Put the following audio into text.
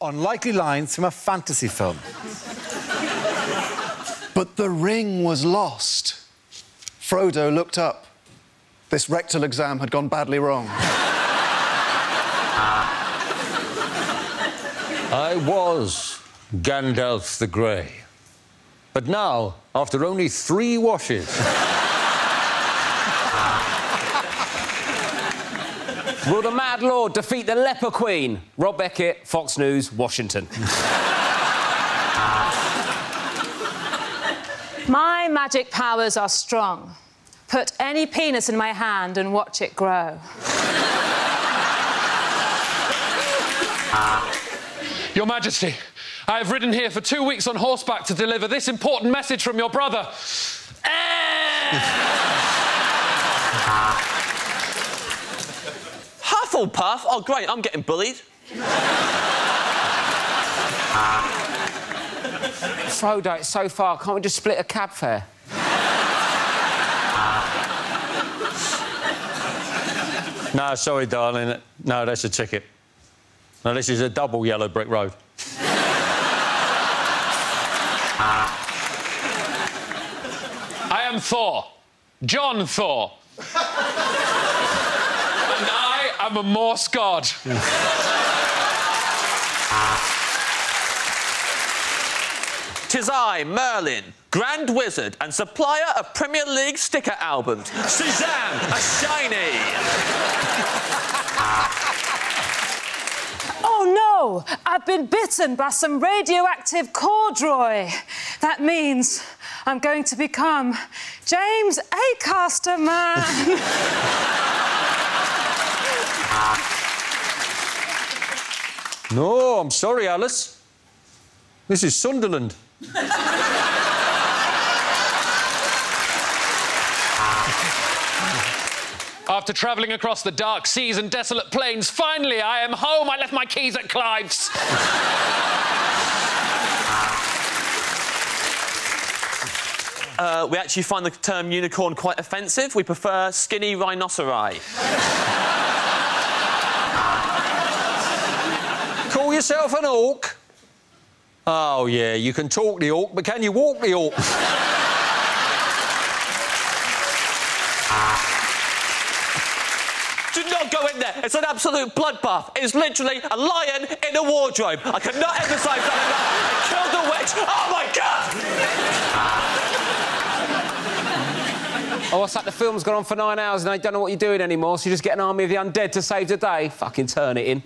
Unlikely lines from a fantasy film. But the ring was lost. Frodo looked up. This rectal exam had gone badly wrong. I was Gandalf the Grey. But now, after only three washes... Will the Mad Lord defeat the Leper Queen? Rob Beckett, Fox News, Washington. My magic powers are strong. Put any penis in my hand and watch it grow. Your Majesty, I have ridden here for two weeks on horseback to deliver this important message from your brother. Hufflepuff? Oh, great, I'm getting bullied. Frodo, it's so far. Can't we just split a cab fare? No, sorry, darling. No, that's a ticket. No, this is a double yellow brick road. I am Thor. John Thor. And I am a Morse god. Tis I, Merlin, Grand Wizard and supplier of Premier League sticker albums. Suzanne, a shiny. Oh no! I've been bitten by some radioactive corduroy. That means I'm going to become James Acaster Man. No, I'm sorry, Alice. This is Sunderland. After travelling across the dark seas and desolate plains, finally I am home. I left my keys at Clive's. Uh, we actually find the term unicorn quite offensive. We prefer skinny rhinoceri. Yourself an orc? Oh, yeah, you can talk the orc, but can you walk the orc? Do not go in there. It's an absolute bloodbath. It's literally a lion in a wardrobe. I cannot emphasise that enough. I killed the witch. Oh my god! Oh, what's that? The film's gone on for nine hours and they don't know what you're doing anymore, so you just get an army of the undead to save the day. Fucking turn it in.